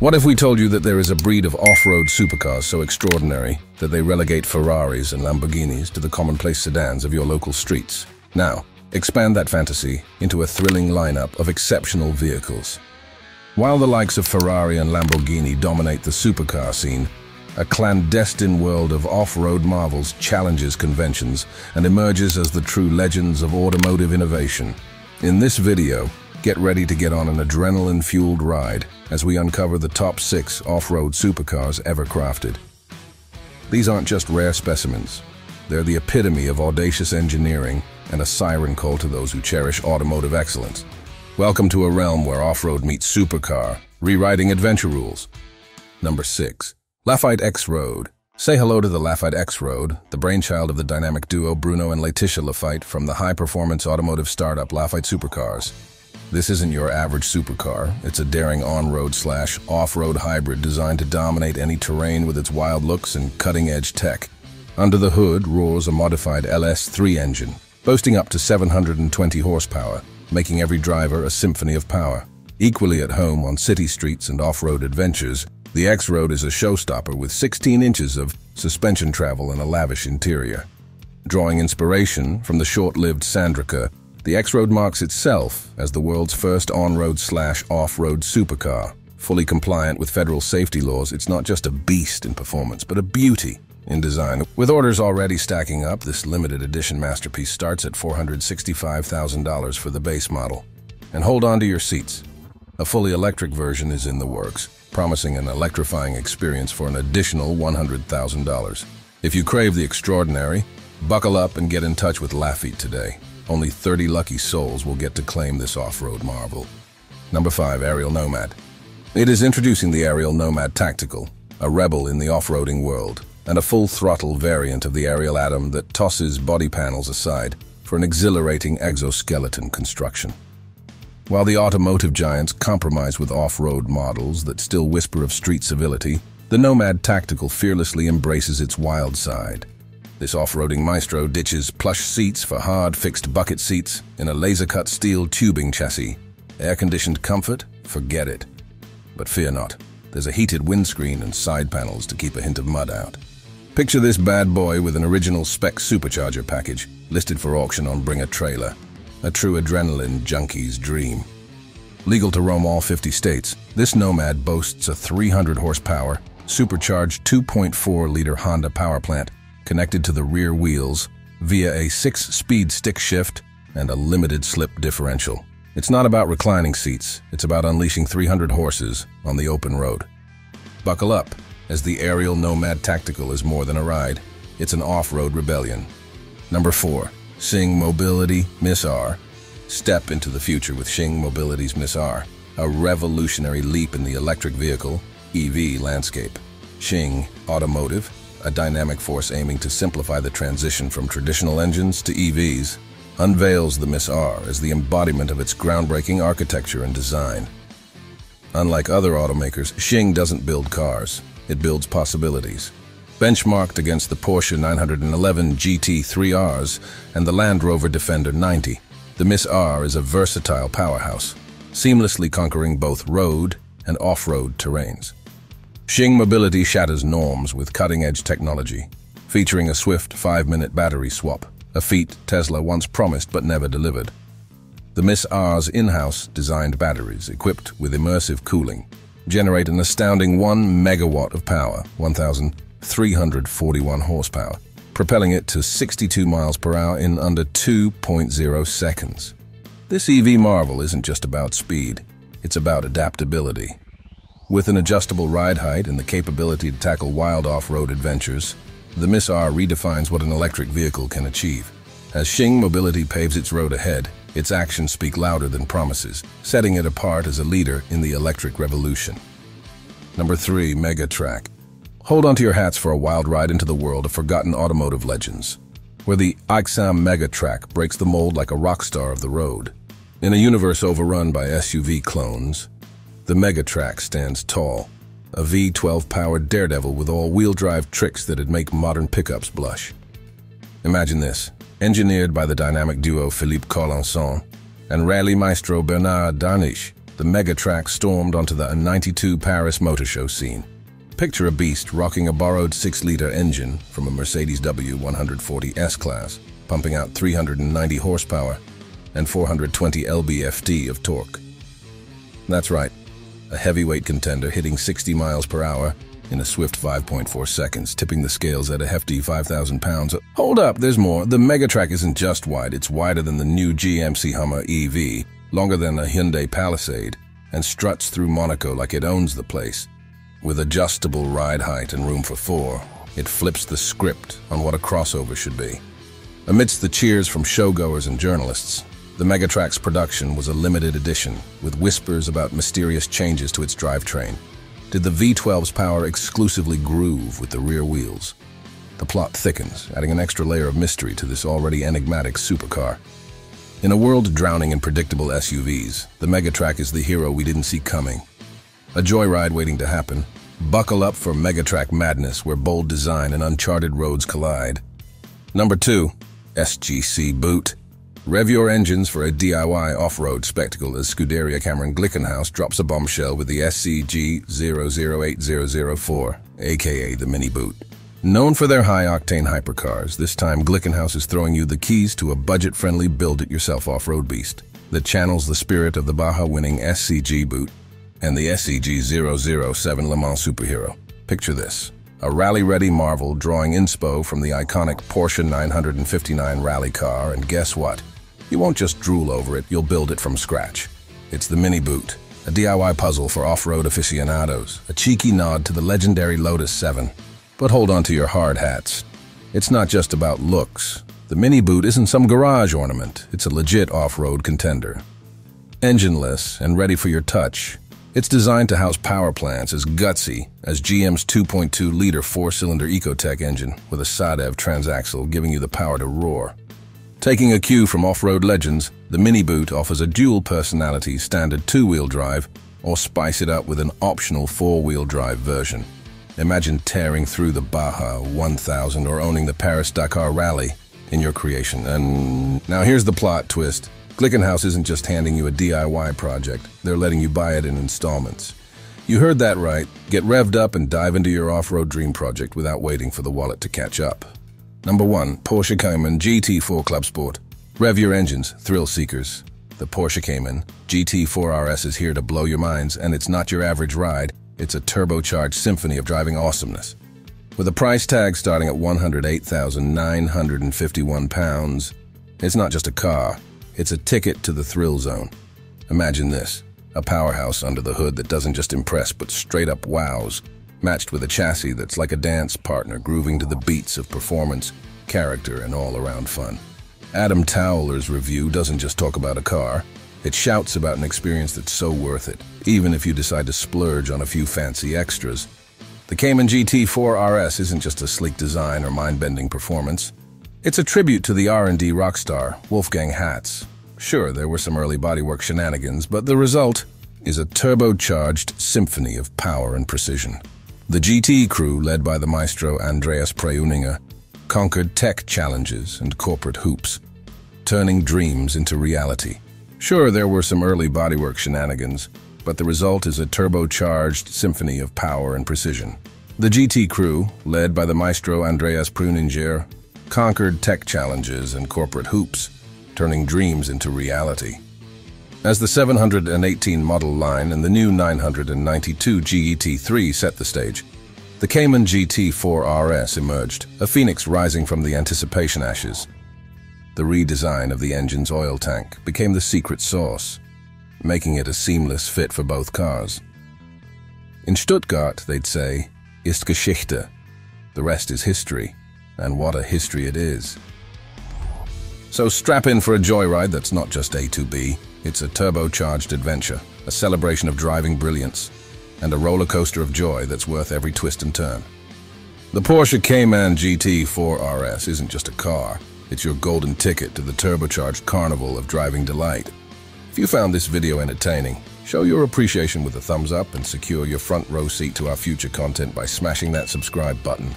What if we told you that there is a breed of off-road supercars so extraordinary that they relegate Ferraris and Lamborghinis to the commonplace sedans of your local streets? Now, expand that fantasy into a thrilling lineup of exceptional vehicles. While the likes of Ferrari and Lamborghini dominate the supercar scene, a clandestine world of off-road marvels challenges conventions and emerges as the true legends of automotive innovation. In this video, get ready to get on an adrenaline-fueled ride as we uncover the top six off-road supercars ever crafted. These aren't just rare specimens. They're the epitome of audacious engineering and a siren call to those who cherish automotive excellence. Welcome to a realm where off-road meets supercar, rewriting adventure rules. Number 6. Lafite X-Road. Say hello to the Lafite X-Road, the brainchild of the dynamic duo Bruno and Laetitia Lafite from the high-performance automotive startup Lafite Supercars. This isn't your average supercar. It's a daring on-road slash off-road hybrid designed to dominate any terrain with its wild looks and cutting-edge tech. Under the hood roars a modified LS3 engine, boasting up to 720 horsepower, making every driver a symphony of power. Equally at home on city streets and off-road adventures, the X-Road is a showstopper with 16 inches of suspension travel and a lavish interior. Drawing inspiration from the short-lived Sandrica, the X-Road marks itself as the world's first on-road slash off-road supercar. Fully compliant with federal safety laws, it's not just a beast in performance, but a beauty in design. With orders already stacking up, this limited edition masterpiece starts at $465,000 for the base model. And hold on to your seats. A fully electric version is in the works, promising an electrifying experience for an additional $100,000. If you crave the extraordinary, buckle up and get in touch with Lafite today. Only 30 lucky souls will get to claim this off-road marvel. Number 5. Ariel Nomad It is introducing the Ariel Nomad Tactical, a rebel in the off-roading world, and a full-throttle variant of the Ariel Atom that tosses body panels aside for an exhilarating exoskeleton construction. While the automotive giants compromise with off-road models that still whisper of street civility, the Nomad Tactical fearlessly embraces its wild side. This off-roading maestro ditches plush seats for hard, fixed bucket seats in a laser-cut steel tubing chassis. Air-conditioned comfort? Forget it. But fear not. There's a heated windscreen and side panels to keep a hint of mud out. Picture this bad boy with an original spec supercharger package, listed for auction on Bring a Trailer a true adrenaline junkie's dream. Legal to roam all 50 states, this Nomad boasts a 300 horsepower, supercharged 2.4-liter Honda power plant connected to the rear wheels via a six-speed stick shift and a limited slip differential. It's not about reclining seats, it's about unleashing 300 horses on the open road. Buckle up, as the Ariel Nomad Tactical is more than a ride. It's an off-road rebellion. Number 4. Xing Mobility Miss R. Step into the future with Xing Mobility's Miss R, a revolutionary leap in the electric vehicle, EV landscape. Xing Automotive, a dynamic force aiming to simplify the transition from traditional engines to EVs, unveils the Miss R as the embodiment of its groundbreaking architecture and design. Unlike other automakers, Xing doesn't build cars, it builds possibilities benchmarked against the Porsche 911 GT3Rs and the Land Rover Defender 90. The Miss R is a versatile powerhouse, seamlessly conquering both road and off-road terrains. Xing Mobility shatters norms with cutting-edge technology, featuring a swift five-minute battery swap, a feat Tesla once promised but never delivered. The Miss R's in-house designed batteries, equipped with immersive cooling, generate an astounding 1 megawatt of power, 1,341 horsepower, propelling it to 62 miles per hour in under 2.0 seconds. This EV marvel isn't just about speed, it's about adaptability. With an adjustable ride height and the capability to tackle wild off-road adventures, the Miss R redefines what an electric vehicle can achieve. As Xing Mobility paves its road ahead, its actions speak louder than promises, setting it apart as a leader in the electric revolution. Number 3. Megatrack Hold onto your hats for a wild ride into the world of forgotten automotive legends, where the Aixam Megatrack breaks the mold like a rock star of the road. In a universe overrun by SUV clones, the Megatrack stands tall, a V12-powered daredevil with all-wheel drive tricks that'd make modern pickups blush. Imagine this, engineered by the dynamic duo Philippe Colançon and rally maestro Bernard Darniche, the Megatrack stormed onto the 92 Paris Motor Show scene. Picture a beast rocking a borrowed 6-liter engine from a Mercedes W140 S-Class, pumping out 390 horsepower and 420 lb-ft of torque. That's right, a heavyweight contender hitting 60 miles per hour in a swift 5.4 seconds, tipping the scales at a hefty 5,000 pounds. Hold up, there's more. The Megatrack isn't just wide, it's wider than the new GMC Hummer EV, longer than a Hyundai Palisade, and struts through Monaco like it owns the place. With adjustable ride height and room for four, it flips the script on what a crossover should be. Amidst the cheers from showgoers and journalists, the Megatrack's production was a limited edition, with whispers about mysterious changes to its drivetrain. Did the V12's power exclusively groove with the rear wheels? The plot thickens, adding an extra layer of mystery to this already enigmatic supercar. In a world drowning in predictable SUVs, the Megatrack is the hero we didn't see coming. A joyride waiting to happen. Buckle up for Megatrack madness where bold design and uncharted roads collide. Number 2. SGC Boot. Rev your engines for a DIY off-road spectacle as Scuderia Cameron Glickenhaus drops a bombshell with the SCG 008004, aka the Mini Boot. Known for their high-octane hypercars, this time Glickenhaus is throwing you the keys to a budget-friendly build-it-yourself off-road beast that channels the spirit of the Baja-winning SCG Boot and the SCG 007 Le Mans superhero. Picture this. A rally-ready marvel drawing inspo from the iconic Porsche 959 rally car, and guess what? You won't just drool over it, you'll build it from scratch. It's the Mini Boot, a DIY puzzle for off-road aficionados, a cheeky nod to the legendary Lotus 7. But hold on to your hard hats. It's not just about looks. The Mini Boot isn't some garage ornament, it's a legit off-road contender. Engineless and ready for your touch, it's designed to house power plants as gutsy as GM's 2.2-liter four-cylinder Ecotec engine with a SADEV transaxle giving you the power to roar. Taking a cue from off-road legends, the Mini Boot offers a dual personality standard two-wheel drive or spice it up with an optional four-wheel drive version. Imagine tearing through the Baja 1000 or owning the Paris-Dakar Rally in your creation. And now here's the plot twist. Glickenhaus isn't just handing you a DIY project, they're letting you buy it in installments. You heard that right. Get revved up and dive into your off-road dream project without waiting for the wallet to catch up. Number 1. Porsche Cayman GT4 Club Sport. Rev your engines, thrill seekers. The Porsche Cayman GT4 RS is here to blow your minds, and it's not your average ride, it's a turbocharged symphony of driving awesomeness. With a price tag starting at 108,951 pounds, it's not just a car, it's a ticket to the thrill zone. Imagine this, a powerhouse under the hood that doesn't just impress but straight up wows matched with a chassis that's like a dance partner grooving to the beats of performance, character, and all-around fun. Adam Towler's review doesn't just talk about a car, it shouts about an experience that's so worth it, even if you decide to splurge on a few fancy extras. The Cayman GT4 RS isn't just a sleek design or mind-bending performance. It's a tribute to the R&D rockstar, Wolfgang Hatz. Sure, there were some early bodywork shenanigans, but the result is a turbocharged symphony of power and precision. The GT crew, led by the maestro Andreas Preuninger, conquered tech challenges and corporate hoops, turning dreams into reality. Sure, there were some early bodywork shenanigans, but the result is a turbocharged symphony of power and precision. The GT crew, led by the maestro Andreas Preuninger, conquered tech challenges and corporate hoops, turning dreams into reality. As the 718 model line and the new 992 GT3 set the stage, the Cayman GT4 RS emerged, a phoenix rising from the anticipation ashes. The redesign of the engine's oil tank became the secret sauce, making it a seamless fit for both cars. In Stuttgart, they'd say, ist Geschichte. The rest is history, and what a history it is. So strap in for a joyride that's not just A to B, it's a turbocharged adventure, a celebration of driving brilliance, and a roller coaster of joy that's worth every twist and turn. The Porsche Cayman GT4 RS isn't just a car, it's your golden ticket to the turbocharged carnival of driving delight. If you found this video entertaining, show your appreciation with a thumbs up and secure your front row seat to our future content by smashing that subscribe button.